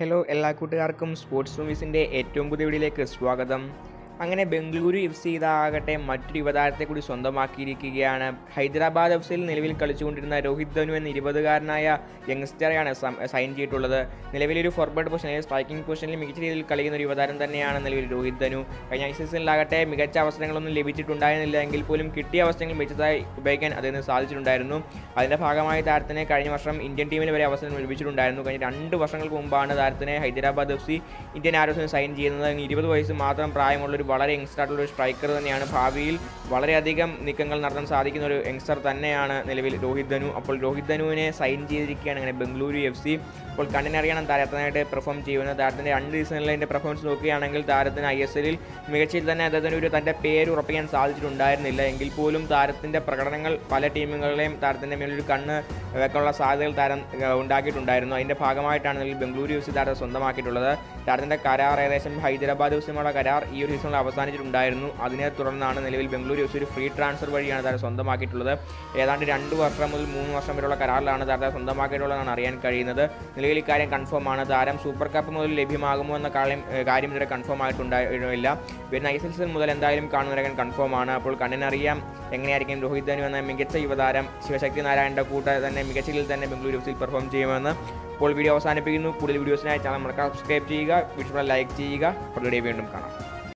Hello എല്ലാ കൂട്ടുകാർക്കും sports മൂവീസിന്റെ ഏറ്റവും പുതിയ വീഡിയോയിലേക്ക് സ്വാഗതം. അങ്ങനെ ബംഗളൂരു എഫ് സി ഇതാകട്ടെ മറ്റൊരു യുവതാരത്തെ കൂടി സ്വന്തമാക്കിയിരിക്കുകയാണ്. ഹൈദരാബാദ് എഫ് സിയിൽ നിലവിൽ കളിച്ചുകൊണ്ടിരുന്ന രോഹിത് ധനു എന്ന ഇരുപതുകാരനായ യങ്സ്റ്ററെയാണ് സൈൻ ചെയ്തിട്ടുള്ളത്. നിലവിലൊരു ഫോർവേഡ് പൊസിഷനിൽ സ്ട്രൈക്കിംഗ് പൊസിഷനിൽ മികച്ച രീതിയിൽ കളിക്കുന്ന ഒരു യുവതാരം തന്നെയാണ് നിലവിൽ രോഹിത് ധനു. കഴിഞ്ഞ സീസണിലാകട്ടെ മികച്ച അവസരങ്ങളൊന്നും ലഭിച്ചിട്ടുണ്ടായിരുന്നില്ല എങ്കിൽ പോലും കിട്ടിയ അവസരങ്ങൾ മികച്ചതായി ഉപയോഗിക്കാൻ അതിന് സാധിച്ചിട്ടുണ്ടായിരുന്നു. അതിന്റെ ഭാഗമായി താരത്തിനെ കഴിഞ്ഞ വർഷം ഇന്ത്യൻ ടീമിന് വരെ അവസരം ലഭിച്ചിട്ടുണ്ടായിരുന്നു. കഴിഞ്ഞ രണ്ട് വർഷങ്ങൾക്ക് മുമ്പാണ് താരത്തിനെ ഹൈദരാബാദ് എഫ് സി ഇന്ത്യൻ ആരോസിന് സൈൻ ചെയ്യുന്നത്. ഇരുപത് വയസ്സ് മാത്രം പ്രായമുള്ള ഒരു വളരെ യങ്സ്റ്റർ ആയിട്ടുള്ള ഒരു സ്ട്രൈക്കർ തന്നെയാണ്. ഭാവിയിൽ വളരെയധികം നീക്കങ്ങൾ നടത്താൻ സാധിക്കുന്ന ഒരു യങ്സ്റ്റർ തന്നെയാണ് നിലവിൽ രോഹിത് ധനു. അപ്പോൾ രോഹിത് ധനുവിനെ സൈൻ ചെയ്തിരിക്കുകയാണ് അങ്ങനെ ബംഗളൂരു എഫ് സി അപ്പോൾ കണ്ണിനറിയണം താരത്തിനായിട്ട് പെർഫോം ചെയ്യുന്നത് താരത്തിന്റെ രണ്ട് സീസണിലെ അതിന്റെ പെർഫോമൻസ് നോക്കുകയാണെങ്കിൽ താരത്തിന് ഐ എസ് എല്ലിൽ മികച്ചതിൽ തന്നെ അദ്ദേഹത്തിന് ഒരു തന്റെ പേര് ഉറപ്പിക്കാൻ സാധിച്ചിട്ടുണ്ടായിരുന്നില്ല. എങ്കിൽ പോലും താരത്തിന്റെ പ്രകടനങ്ങൾ പല ടീമുകളുടെയും താരത്തിന്റെ മേലൊരു കണ്ണ് വെക്കാനുള്ള സാധ്യതകൾ താരം ഉണ്ടാക്കിയിട്ടുണ്ടായിരുന്നു. അതിന്റെ ഭാഗമായിട്ടാണ് നിലവിൽ ബംഗളൂരു എഫ് സി സ്വന്തമാക്കിയിട്ടുള്ളത്. താരത്തിന്റെ കരാർ ഏകദേശം ഹൈദരാബാദ് എഫ് കരാർ ഈ ഒരു സീസണിൽ അവസാനിച്ചിട്ടുണ്ടായിരുന്നു. അതിനെ തുടർന്നാണ് നിലവിൽ ബംഗളൂരു എഫ് സി ഒരു ഫ്രീ ട്രാൻസ്ഫർ വഴിയാണ് താരം സ്വന്തമാക്കിയിട്ടുള്ളത്. ഏതാണ്ട് രണ്ട് വർഷം മുതൽ മൂന്ന് വർഷം വരെയുള്ള കരാറിലാണ് താരത്തെ സ്വന്തമാക്കിയിട്ടുള്ളതെന്നാണ് അറിയാൻ കഴിയുന്നത്. നിലവിൽ ഇക്കാര്യം കൺഫേം ആണ്. താരം സൂപ്പർ കപ്പ് മുതൽ ലഭ്യമാകുമോ എന്ന കാര്യം കാര്യം ഇതുവരെ കൺഫേം ആയിട്ടുണ്ടായില്ല വരുന്ന ഐ സീസൺ മുതൽ എന്തായാലും കാണുന്നവരെ കൺഫേം ആണ്. അപ്പോൾ കണ്ണിനറിയാം എങ്ങനെയായിരിക്കും രോഹിത് ധനു എന്ന മികച്ച യുവതാരം ശിവശക്തി നാരായണന്റെ കൂടെ തന്നെ മികച്ച രീതിയിൽ തന്നെ ബംഗളൂരു എഫ് സിയിൽ പെർഫോം ചെയ്യുമെന്ന് ഇപ്പോൾ വീഡിയോ അവസാനിപ്പിക്കുന്നു. കൂടുതൽ വീഡിയോസിനായി ചാനൽ മറക്കാതെ സബ്സ്ക്രൈബ് ചെയ്യുക. വീഡിയോ ലൈക്ക് ചെയ്യുക. വീഡിയോ വീണ്ടും കാണാം.